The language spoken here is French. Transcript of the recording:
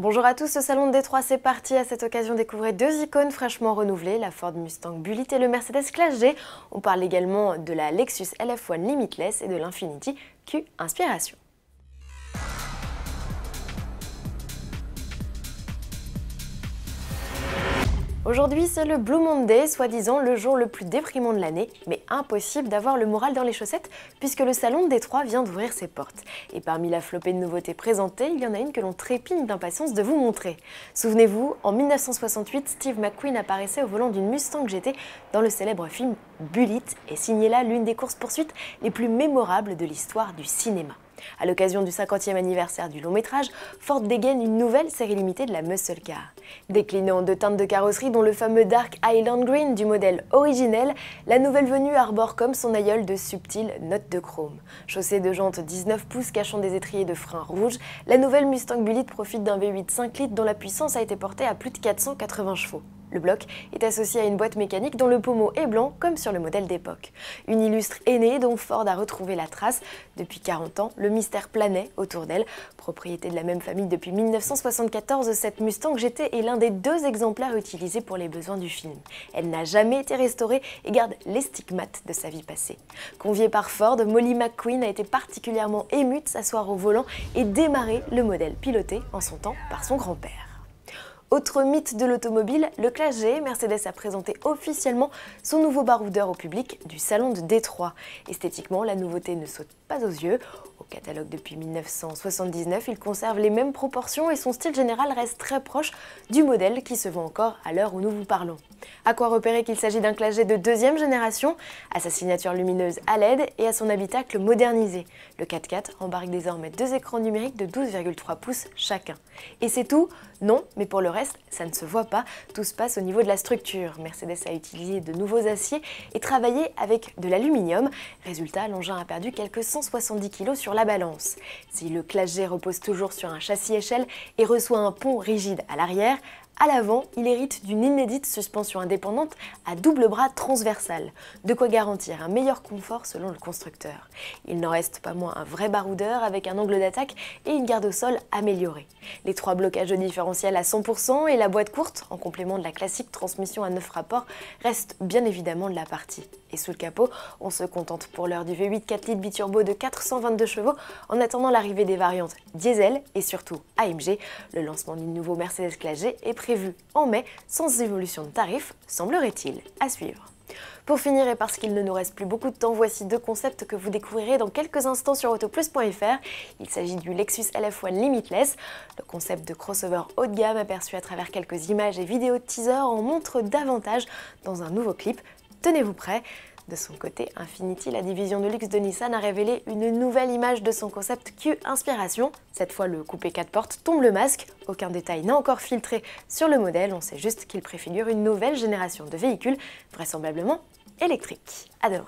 Bonjour à tous, ce salon de Détroit c'est parti. À cette occasion, découvrez deux icônes fraîchement renouvelées, la Ford Mustang Bullitt et le Mercedes Classe G. On parle également de la Lexus LF1 Limitless et de l'Infiniti Q Inspiration. Aujourd'hui, c'est le Blue Monday, soi-disant le jour le plus déprimant de l'année, mais impossible d'avoir le moral dans les chaussettes puisque le salon de Détroit vient d'ouvrir ses portes. Et parmi la flopée de nouveautés présentées, il y en a une que l'on trépigne d'impatience de vous montrer. Souvenez-vous, en 1968, Steve McQueen apparaissait au volant d'une Mustang GT dans le célèbre film Bullitt et signait là l'une des courses-poursuites les plus mémorables de l'histoire du cinéma. À l'occasion du 50e anniversaire du long métrage, Ford dégaine une nouvelle série limitée de la Muscle Car. Déclinée en deux teintes de carrosserie dont le fameux Dark Island Green du modèle originel, la nouvelle venue arbore comme son aïeul de subtiles notes de chrome. Chaussée de jantes 19 pouces cachant des étriers de frein rouges, la nouvelle Mustang Bullitt profite d'un V8 5 litres dont la puissance a été portée à plus de 480 chevaux. Le bloc est associé à une boîte mécanique dont le pommeau est blanc comme sur le modèle d'époque. Une illustre aînée dont Ford a retrouvé la trace. Depuis 40 ans, le mystère planait autour d'elle. Propriété de la même famille depuis 1974, cette Mustang GT est l'un des deux exemplaires utilisés pour les besoins du film. Elle n'a jamais été restaurée et garde les stigmates de sa vie passée. Conviée par Ford, Molly McQueen a été particulièrement émue de s'asseoir au volant et démarrer le modèle piloté en son temps par son grand-père. Autre mythe de l'automobile, le Classe G, Mercedes a présenté officiellement son nouveau baroudeur au public du Salon de Détroit. Esthétiquement, la nouveauté ne saute pas aux yeux. Catalogue depuis 1979, il conserve les mêmes proportions et son style général reste très proche du modèle qui se vend encore à l'heure où nous vous parlons. À quoi repérer qu'il s'agit d'un G de deuxième génération, à sa signature lumineuse à LED et à son habitacle modernisé. Le 4x4 embarque désormais deux écrans numériques de 12,3 pouces chacun. Et c'est tout? Non, mais pour le reste, ça ne se voit pas, tout se passe au niveau de la structure. Mercedes a utilisé de nouveaux aciers et travaillé avec de l'aluminium. Résultat, l'engin a perdu quelques 170 kg sur la balance. Si le Classe G repose toujours sur un châssis échelle et reçoit un pont rigide à l'arrière, à l'avant, il hérite d'une inédite suspension indépendante à double bras transversal, de quoi garantir un meilleur confort selon le constructeur. Il n'en reste pas moins un vrai baroudeur avec un angle d'attaque et une garde au sol améliorée. Les trois blocages de différentiel à 100% et la boîte courte, en complément de la classique transmission à 9 rapports, restent bien évidemment de la partie. Et sous le capot, on se contente pour l'heure du V8 4 litres biturbo de 422 chevaux en attendant l'arrivée des variantes diesel et surtout AMG. Le lancement du nouveau Mercedes Classe G est prévu en mai sans évolution de tarif, semblerait-il, à suivre. Pour finir, et parce qu'il ne nous reste plus beaucoup de temps, voici deux concepts que vous découvrirez dans quelques instants sur autoplus.fr. Il s'agit du Lexus LF1 Limitless. Le concept de crossover haut de gamme aperçu à travers quelques images et vidéos de teaser en montre davantage dans un nouveau clip. Tenez-vous prêts de son côté, Infiniti, la division de luxe de Nissan, a révélé une nouvelle image de son concept Q Inspiration. Cette fois, le coupé 4 portes tombe le masque. Aucun détail n'a encore filtré sur le modèle. On sait juste qu'il préfigure une nouvelle génération de véhicules, vraisemblablement électriques. À demain